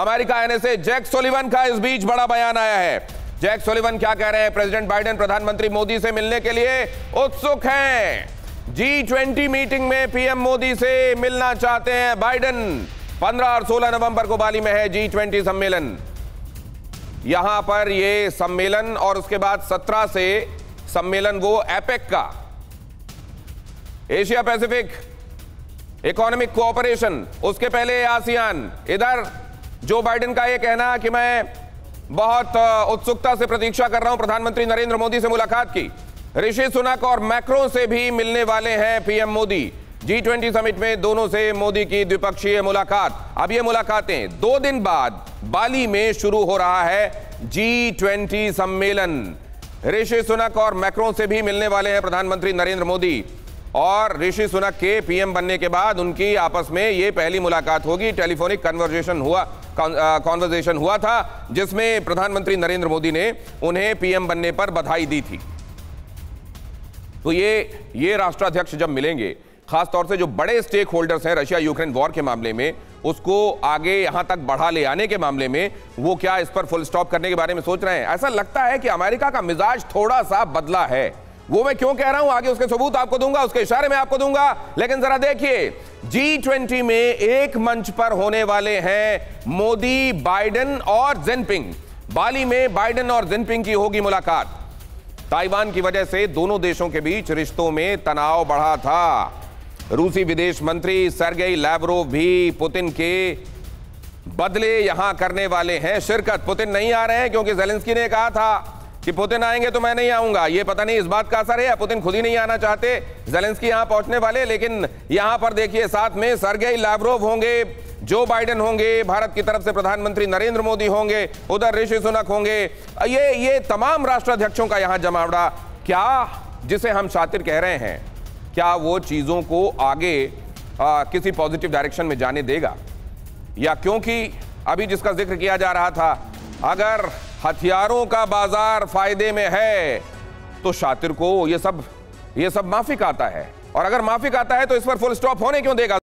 America NSA Jack Sullivan का इस बीच बड़ा बयान आया है। जैक सोलिवन क्या कह रहे हैं? प्रेसिडेंट बाइडेन, प्रधानमंत्री मोदी से मिलने के लिए उत्सुक हैं। जी ट्वेंटी मीटिंग में पीएम मोदी से मिलना चाहते हैं बाइडेन। 15 और 16 नवंबर को बाली में है जी ट्वेंटी सम्मेलन। यहाँ पर यह सम्मेलन और उसके बाद 17 से सम्मेलन वो एपेक का। एशिया पैसिफिक इकोनॉमिक कोऑपरेशन, उसके पहले आसियान, इधर जो बाइडेन का यह कहना कि मैं बहुत उत्सुकता से प्रतीक्षा कर रहा हूँ प्रधानमंत्री नरेंद्र मोदी से मुलाकात की। ऋषि सुनक और मैक्रो से भी मिलने वाले हैं PM Modi. G twenty summit में दोनों से मोदी की द्विपक्षीय मुलाकात। अब ये मुलाकातें दो दिन बाद बाली में शुरू हो रहा है जी ट्वेंटी सम्मेलन। ऋषि सुनक और मैक्रो से भी मिलने वाले हैं प्रधानमंत्री नरेंद्र मोदी। और ऋषि सुनक के पीएम बनने के बाद उनकी आपस में ये पहली मुलाकात होगी। टेलीफोनिक कन्वर्जेशन हुआ कॉन्वर्जेशन हुआ था, जिसमें प्रधानमंत्री नरेंद्र मोदी ने उन्हें पीएम बनने पर बधाई दी थी। तो ये ये राष्ट्राध्यक्ष जब मिलेंगे, खासतौर से जो बड़े स्टेक होल्डर्स हैं रशिया यूक्रेन वॉर के मामले में, उसको आगे यहाँ तक बढ़ा ले आने के मामले में, वो क्या इस पर फुल स्टॉप करने के बारे में सोच रहे हैं? ऐसा लगता है कि अमेरिका का मिजाज थोड़ा सा बदला है। वो मैं क्यों कह रहा हूँ? आगे उसके सबूत आपको दूँगा, उसके इशारे में आपको दूँगा। लेकिन जरा देखिए जी ट्वेंटी में एक मंच पर होने वाले हैं मोदी, बाइडेन और जिनपिंग। बाली में बाइडेन और जिनपिंग की होगी मुलाकात। ताइवान की वजह से दोनों देशों के बीच रिश्तों में तनाव बढ़ा था। रूसी विदेश मंत्री सरगेई लैवरोव भी पुतिन के बदले यहाँ करने वाले हैं शिरकत। पुतिन नहीं आ रहे हैं क्योंकि जेलेंस्की ने कहा था कि पुतिन आएँगे तो मैं नहीं आऊँगा। ये पता नहीं इस बात का असर है या पुतिन खुद ही नहीं आना चाहते। जेलेंस्की यहाँ पहुँचने वाले लेकिन यहाँ पर देखिए साथ में सरगेई लैवरोव होंगे जो बाइडेन होंगे भारत की तरफ़ से प्रधानमंत्री नरेंद्र मोदी होंगे उधर ऋषि सुनक होंगे। ये ये तमाम राष्ट्राध्यक्षों का यहाँ जमावड़ा क्या जिसे हम शातिर कह रहे हैं क्या वो चीज़ों को आगे आ, किसी पॉजिटिव डायरेक्शन में जाने देगा? या क्योंकि अभी जिसका ज़िक्र किया जा रहा था अगर हथियारों का बाज़ार फ़ायदे में है तो शातिर को ये सब ये सब माफिक आता है। और अगर माफिक आता है तो इस पर फुल स्टॉप होने क्यों देगा?